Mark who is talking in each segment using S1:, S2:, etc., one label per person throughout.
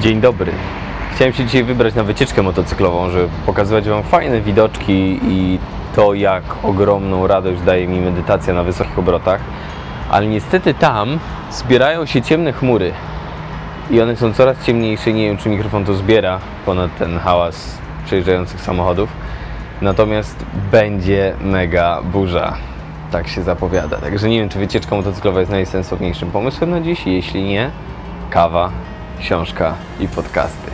S1: Dzień dobry. Chciałem się dzisiaj wybrać na wycieczkę motocyklową, żeby pokazywać Wam fajne widoczki i to, jak ogromną radość daje mi medytacja na wysokich obrotach. Ale niestety tam zbierają się ciemne chmury i one są coraz ciemniejsze. Nie wiem, czy mikrofon to zbiera ponad ten hałas przejeżdżających samochodów. Natomiast będzie mega burza. Tak się zapowiada. Także nie wiem, czy wycieczka motocyklowa jest najsensowniejszym pomysłem na dziś. Jeśli nie, kawa, książka i podcasty.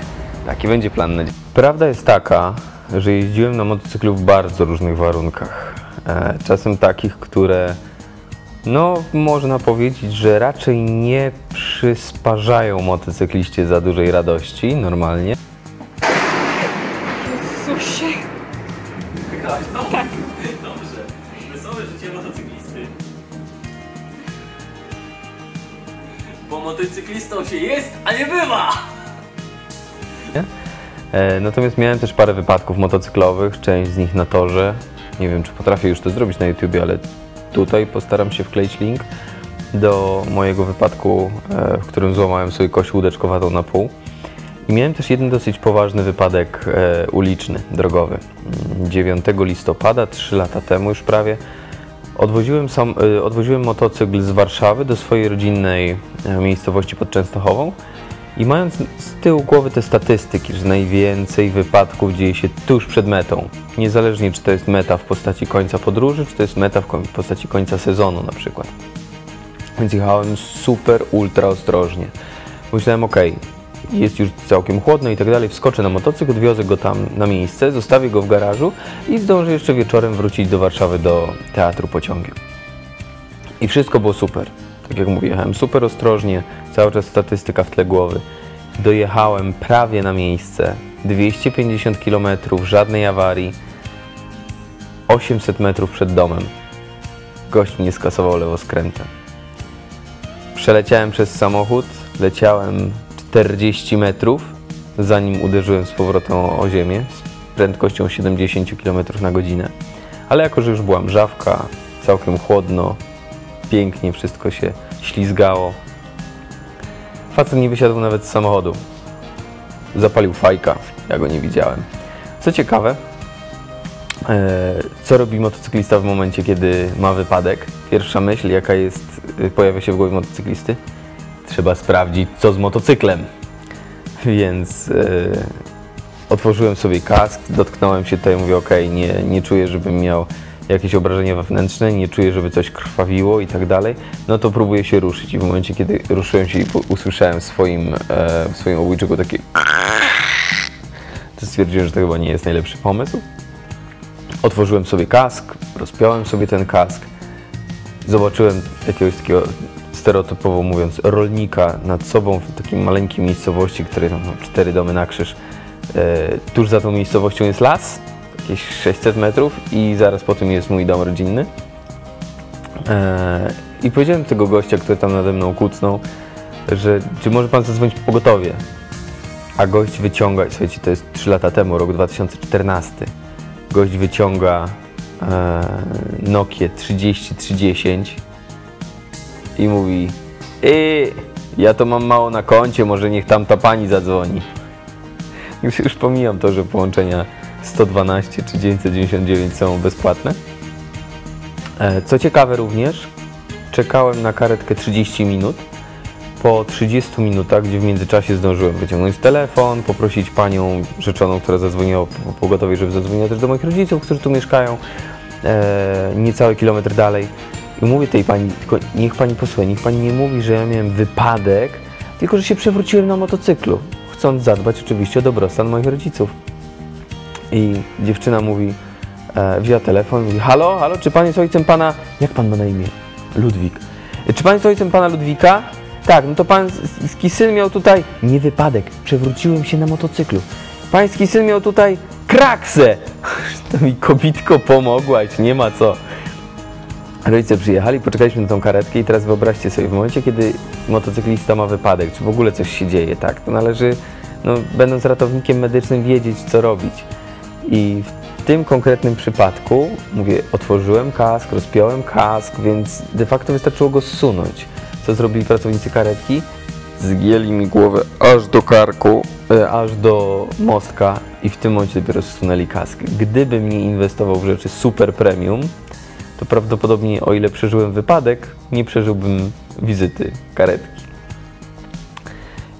S1: Taki będzie plan na dziś. Prawda jest taka, że jeździłem na motocyklu w bardzo różnych warunkach. E, czasem takich, które no, można powiedzieć, że raczej nie przysparzają motocykliście za dużej radości normalnie.
S2: Susie.
S3: Bo motocyklistą się jest, a nie bywa!
S1: E, Natomiast miałem też parę wypadków motocyklowych, część z nich na torze. Nie wiem, czy potrafię już to zrobić na YouTubie, ale tutaj postaram się wkleić link do mojego wypadku, e, w którym złamałem sobie kość łódeczkowatą na pół. I miałem też jeden dosyć poważny wypadek e, uliczny, drogowy. Mm, 9 listopada, 3 lata temu już prawie, odwoziłem, sam, e, odwoziłem motocykl z Warszawy do swojej rodzinnej e, miejscowości pod Częstochową. I mając z tyłu głowy te statystyki, że najwięcej wypadków dzieje się tuż przed metą, niezależnie czy to jest meta w postaci końca podróży, czy to jest meta w postaci końca sezonu na przykład. Więc jechałem super, ultra ostrożnie. Myślałem, ok, jest już całkiem chłodno i tak dalej, wskoczę na motocykl, odwiozę go tam na miejsce, zostawię go w garażu i zdążę jeszcze wieczorem wrócić do Warszawy do teatru pociągiem. I wszystko było super. Tak jak mówię, jechałem super ostrożnie, cały czas statystyka w tle głowy. Dojechałem prawie na miejsce, 250 km, żadnej awarii, 800 metrów przed domem. Gość mnie skasował lewoskrętem. Przeleciałem przez samochód, leciałem 40 metrów, zanim uderzyłem z powrotem o, o ziemię z prędkością 70 km na godzinę. Ale jako, że już była mrzawka, całkiem chłodno, pięknie wszystko się ślizgało. Facet nie wysiadł nawet z samochodu. Zapalił fajka, ja go nie widziałem. Co ciekawe, e, co robi motocyklista w momencie, kiedy ma wypadek? Pierwsza myśl, jaka jest, y, pojawia się w głowie motocyklisty? Trzeba sprawdzić, co z motocyklem. Więc e, otworzyłem sobie kask, dotknąłem się tutaj, mówię, ok, nie, nie czuję, żebym miał jakieś obrażenia wewnętrzne, nie czuję, żeby coś krwawiło i tak dalej, no to próbuję się ruszyć i w momencie, kiedy ruszyłem się i usłyszałem w swoim, e, w swoim obojczyku takie to stwierdziłem, że to chyba nie jest najlepszy pomysł. Otworzyłem sobie kask, rozpiąłem sobie ten kask, zobaczyłem jakiegoś takiego stereotypowo mówiąc rolnika nad sobą w takiej maleńkiej miejscowości, której no, cztery domy na krzyż. E, tuż za tą miejscowością jest las, jakieś 600 metrów i zaraz po tym jest mój dom rodzinny. E, I powiedziałem tego gościa, który tam nade mną kucnął, że czy może pan zadzwonić po pogotowie? A gość wyciąga, słuchajcie, to jest 3 lata temu, rok 2014. Gość wyciąga e, Nokia 3310 i mówi Ej, ja to mam mało na koncie, może niech tamta pani zadzwoni. Już, już pomijam to, że połączenia 112 czy 999 są bezpłatne. E, Co ciekawe również, czekałem na karetkę 30 minut. Po 30 minutach, gdzie w międzyczasie zdążyłem wyciągnąć telefon, poprosić panią rzeczoną, która zadzwoniła po pogotowie, żeby zadzwoniła też do moich rodziców, którzy tu mieszkają, e, niecały kilometr dalej. I mówię tej pani, tylko niech pani posłucha, niech pani nie mówi, że ja miałem wypadek, tylko że się przewróciłem na motocyklu, chcąc zadbać oczywiście o dobrostan moich rodziców. I dziewczyna mówi, e, wzięła telefon, mówi, halo, halo, czy pan jest ojcem pana, jak pan ma na imię? Ludwik. "E, Czy pan jest ojcem pana Ludwika? Tak, no to pański syn miał tutaj, nie wypadek, przewróciłem się na motocyklu. Pański syn miał tutaj kraksę. To mi kobitko pomogłaś, nie ma co. Rodzice przyjechali, poczekaliśmy na tą karetkę i teraz wyobraźcie sobie, w momencie, kiedy motocyklista ma wypadek, czy w ogóle coś się dzieje, tak, to należy, no, będąc ratownikiem medycznym, wiedzieć, co robić. I w tym konkretnym przypadku, mówię, otworzyłem kask, rozpiąłem kask, więc de facto wystarczyło go zsunąć. Co zrobili pracownicy karetki? zgięli mi głowę aż do karku, e, aż do mostka i w tym momencie dopiero zsunęli kask. Gdybym nie inwestował w rzeczy super premium, to prawdopodobnie o ile przeżyłem wypadek, nie przeżyłbym wizyty karetki.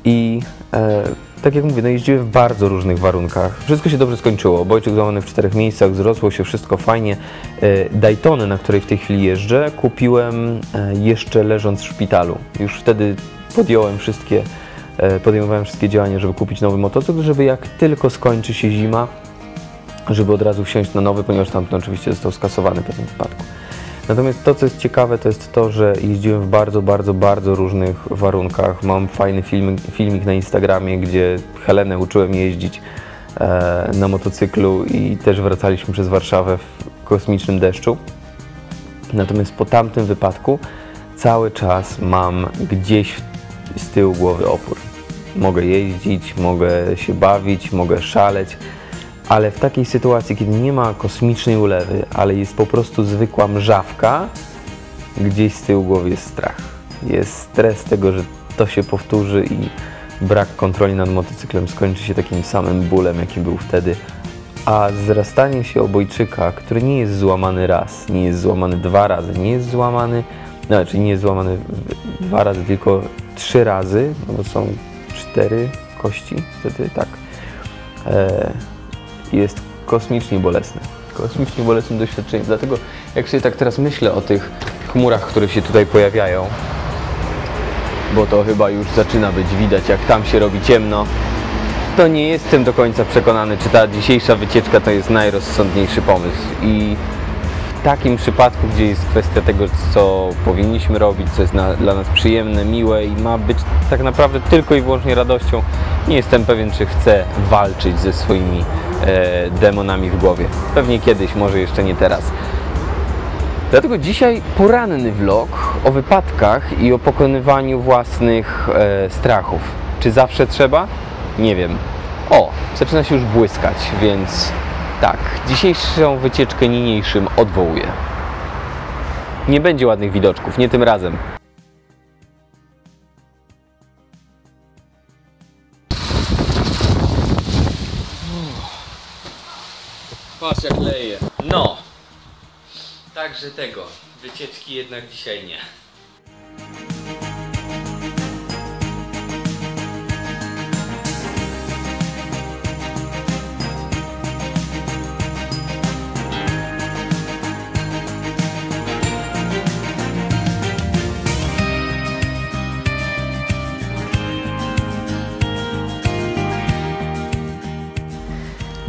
S1: I e, tak jak mówię, no jeździłem w bardzo różnych warunkach. Wszystko się dobrze skończyło. Bojczyk złamany w czterech miejscach, zrosło się wszystko fajnie. E, Daytony, na której w tej chwili jeżdżę, kupiłem e, jeszcze leżąc w szpitalu. Już wtedy podjąłem wszystkie, e, podejmowałem wszystkie działania, żeby kupić nowy motocykl, żeby jak tylko skończy się zima, żeby od razu wsiąść na nowy, ponieważ tamten oczywiście został skasowany po tym wypadku. Natomiast to, co jest ciekawe, to jest to, że jeździłem w bardzo, bardzo, bardzo różnych warunkach. Mam fajny filmik, filmik na Instagramie, gdzie Helenę uczyłem jeździć e, na motocyklu i też wracaliśmy przez Warszawę w kosmicznym deszczu. Natomiast po tamtym wypadku cały czas mam gdzieś z tyłu głowy opór. Mogę jeździć, mogę się bawić, mogę szaleć, ale w takiej sytuacji, kiedy nie ma kosmicznej ulewy, ale jest po prostu zwykła mrzawka, gdzieś z tyłu głowy jest strach. Jest stres tego, że to się powtórzy i brak kontroli nad motocyklem skończy się takim samym bólem, jaki był wtedy. A zrastanie się obojczyka, który nie jest złamany raz, nie jest złamany dwa razy, nie jest złamany, znaczy nie jest złamany dwa razy, tylko trzy razy, no bo są cztery kości, wtedy tak. E, jest kosmicznie bolesne. Kosmicznie bolesnym doświadczeniem. Dlatego jak sobie tak teraz myślę o tych chmurach, które się tutaj pojawiają, bo to chyba już zaczyna być widać, jak tam się robi ciemno, to nie jestem do końca przekonany, czy ta dzisiejsza wycieczka to jest najrozsądniejszy pomysł. I w takim przypadku, gdzie jest kwestia tego, co powinniśmy robić, co jest na, dla nas przyjemne, miłe i ma być tak naprawdę tylko i wyłącznie radością, nie jestem pewien, czy chcę walczyć ze swoimi demonami w głowie. Pewnie kiedyś, może jeszcze nie teraz. Dlatego dzisiaj poranny vlog o wypadkach i o pokonywaniu własnych e, strachów. Czy zawsze trzeba? Nie wiem. O, zaczyna się już błyskać, więc tak, dzisiejszą wycieczkę niniejszym odwołuję. Nie będzie ładnych widoczków, nie tym razem. Patrz jak leje. No. Także tego. Wycieczki jednak dzisiaj nie.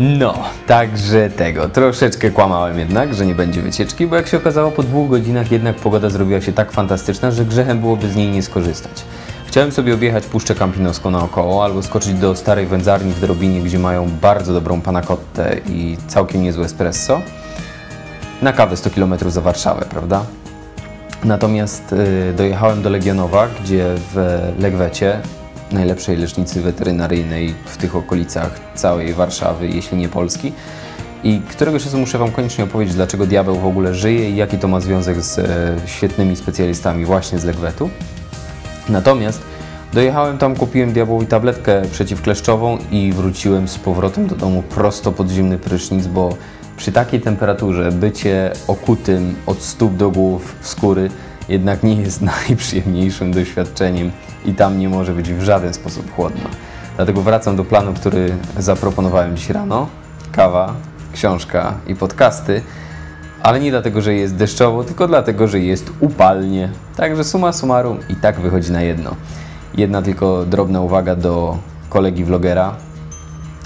S1: No, także tego. Troszeczkę kłamałem jednak, że nie będzie wycieczki, bo jak się okazało, po dwóch godzinach jednak pogoda zrobiła się tak fantastyczna, że grzechem byłoby z niej nie skorzystać. Chciałem sobie objechać Puszczę Campinoską naokoło, albo skoczyć do starej wędzarni w Drobinie, gdzie mają bardzo dobrą panakottę i całkiem niezłe espresso. Na kawę 100 km za Warszawę, prawda? Natomiast y, dojechałem do Legionowa, gdzie w Legwecie, najlepszej lecznicy weterynaryjnej w tych okolicach całej Warszawy, jeśli nie Polski, i któregoś razu muszę Wam koniecznie opowiedzieć, dlaczego diabeł w ogóle żyje i jaki to ma związek z e, świetnymi specjalistami właśnie z Legwetu. Natomiast dojechałem tam, kupiłem diabłowi tabletkę przeciwkleszczową i wróciłem z powrotem do domu prosto pod zimny prysznic, bo przy takiej temperaturze bycie okutym od stóp do głów w skóry jednak nie jest najprzyjemniejszym doświadczeniem i tam nie może być w żaden sposób chłodno. Dlatego wracam do planu, który zaproponowałem dziś rano. Kawa, książka i podcasty. Ale nie dlatego, że jest deszczowo, tylko dlatego, że jest upalnie. Także summa summarum i tak wychodzi na jedno. Jedna tylko drobna uwaga do kolegi vlogera,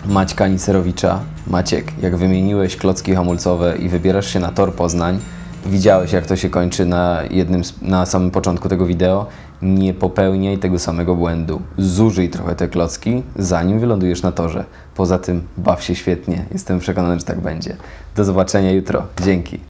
S1: Maćka Nicerowicza. Maciek, jak wymieniłeś klocki hamulcowe i wybierasz się na tor Poznań, widziałeś jak to się kończy na, jednym, na samym początku tego wideo, nie popełniaj tego samego błędu. Zużyj trochę te klocki, zanim wylądujesz na torze. Poza tym baw się świetnie. Jestem przekonany, że tak będzie. Do zobaczenia jutro. Dzięki.